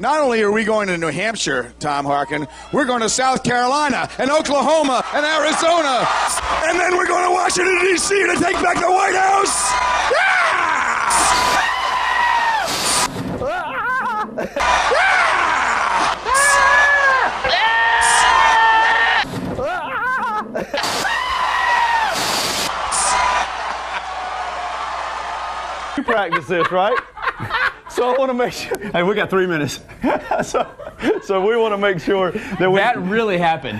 not only are we going to New Hampshire, Tom Harkin, we're going to South Carolina and Oklahoma and Arizona, and then we're going to Washington D.C. to take back the White House. You practice this, right? So I want to make sure. Hey, we got three minutes. so, so we want to make sure that we. That really happened.